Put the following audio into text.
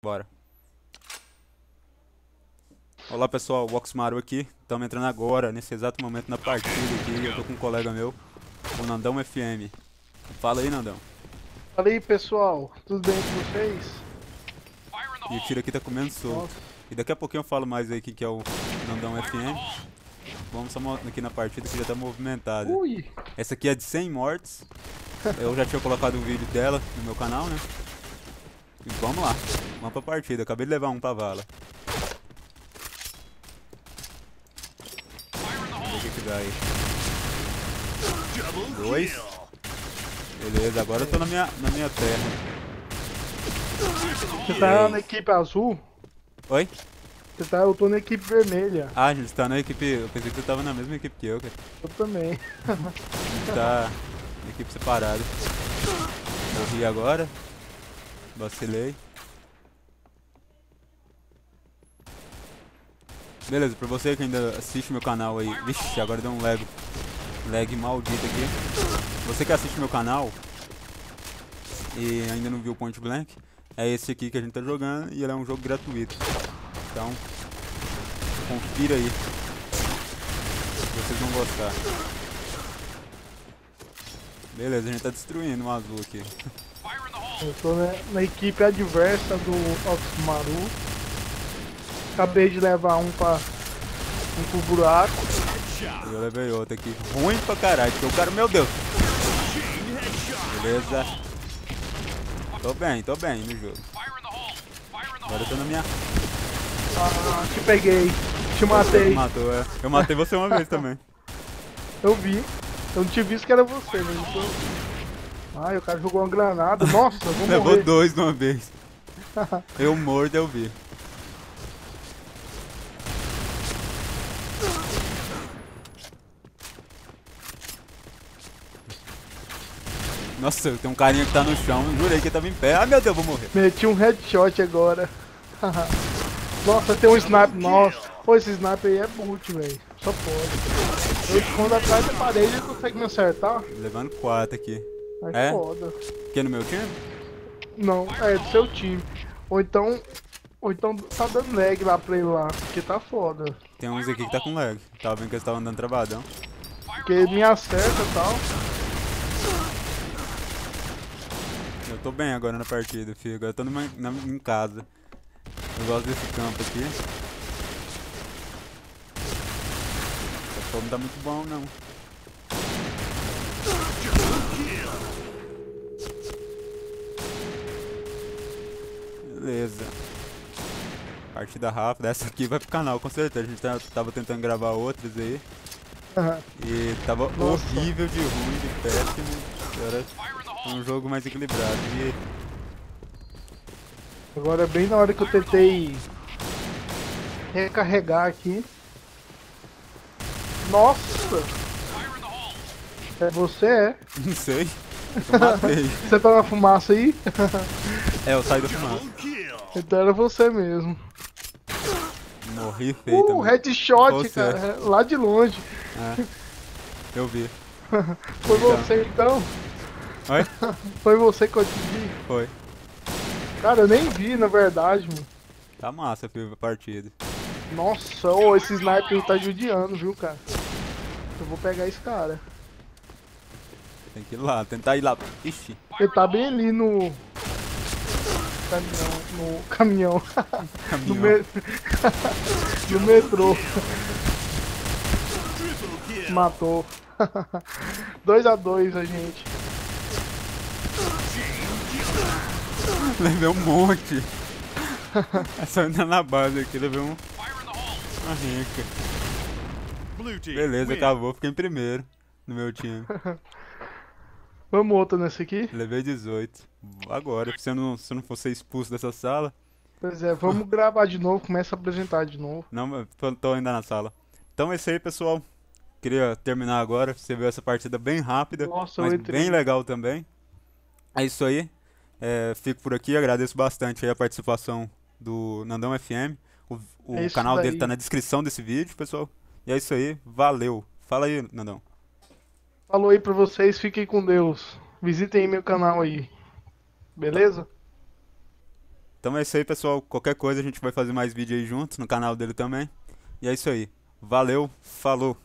Bora. Olá pessoal, o Oxmaru aqui. Estamos entrando agora, nesse exato momento, na partida aqui. Eu tô com um colega meu, o Nandão FM. Fala aí, Nandão. Fala aí pessoal, tudo bem com vocês? E o tiro aqui tá comendo solto. E daqui a pouquinho eu falo mais aí que que é o Nandão FM. Vamos só aqui na partida que já tá movimentada. Ui, Essa aqui é de 100 mortes. Eu já tinha colocado um vídeo dela no meu canal, né? E vamos lá. Vamos pra partida. Acabei de levar um pra vala. O que, que dá aí. Dois. Beleza, agora eu tô na minha, na minha terra. você tá na equipe azul? Oi? Você tá, eu tô na equipe vermelha. Ah, a gente tá na equipe. Eu pensei que você tava na mesma equipe que eu, cara. Eu também. A gente tá na equipe separada. Morri agora. Vacilei. Beleza, pra você que ainda assiste meu canal aí. Vixe, agora deu um lag. Lag maldito aqui. Você que assiste meu canal e ainda não viu o Point Blank, é esse aqui que a gente tá jogando e ele é um jogo gratuito. Então, confira aí. Vocês vão gostar. Beleza, a gente tá destruindo o azul aqui. Eu tô na, na equipe adversa do Oxmaru. Acabei de levar um pra. um pro buraco. Eu levei outro aqui. Ruim pra caralho, porque o cara, meu Deus. Beleza. Tô bem, tô bem no jogo. Agora eu tô na minha. Ah, te peguei. Te matei. Matou, é. Eu matei você uma vez também. Eu vi. Eu não tinha visto que era você, mas eu tô... Ai, o cara jogou uma granada. Nossa, vou Levou morrer. dois de uma vez. Eu morto, eu vi. Nossa, tem um carinha que tá no chão. Jurei que ele tava em pé. Ah, meu Deus, eu vou morrer. Meti um headshot agora. Nossa, tem um sniper. Nossa, pô, esse sniper aí é boot, velho. Só pode. Eu escondo atrás da parede e consegue me acertar. Levando quatro aqui. Aí É? foda. Aqui no meu time? Não, é do seu time. Ou então. Ou então tá dando lag lá pra ele lá. Porque tá foda. Tem uns aqui que tá com lag. Tava vendo que eles estavam andando travadão. Porque ele me acerta e tal. Eu tô bem agora na partida, filho. Agora eu tô numa, na- em casa. Eu gosto desse campo aqui. Não tá muito bom, não. Beleza. Partida rápida. Essa aqui vai pro canal, com certeza. A gente tá- tava tentando gravar outras aí. E tava Nossa. horrível de ruim, de péssimo. Era um jogo mais equilibrado. E Agora bem na hora que eu tentei recarregar aqui. Nossa! É você, é? não sei. Eu matei. Você tá na fumaça aí? é, eu saí da fumaça. Então era você mesmo. Morri feio Uh, também. headshot, Você. cara. Lá de longe. É. Eu vi. Foi Então. você então? Oi? Foi você que eu te vi? Foi. Cara, eu nem vi, na verdade, mano. Tá massa, filho, a partida. Nossa, ô, esse sniper tá judiando, viu, cara? Eu vou pegar esse cara. Tem que ir lá, tentar ir lá. Ixi, Ele tá bem ali no. Caminhão. No caminhão. no, caminhão. me... no metrô. Matou. 2x2 a gente. Levei um monte. É só entrar na base aqui, levei um. Uma rica. Beleza, acabou. Fiquei em primeiro no meu time. Vamos outra nessa aqui? Levei 18. Agora, se eu não, se eu não fosse expulso dessa sala. Pois é, vamos gravar de novo, começa a apresentar de novo. Não, tô, tô ainda na sala. Então é isso aí, pessoal. Queria terminar agora. Você viu essa partida bem rápida, Nossa, eu mas entrei. bem legal também. É isso aí. É, fico por aqui. Agradeço bastante aí a participação do Nandão FM. O, o É canal dele daí. tá na descrição desse vídeo, pessoal. E é isso aí. Valeu. Fala aí, Nandão. Falou aí pra vocês, fiquem com Deus. Visitem meu canal aí. Beleza? Então é isso aí, pessoal. Qualquer coisa a gente vai fazer mais vídeo aí juntos no canal dele também. E é isso aí. Valeu, falou!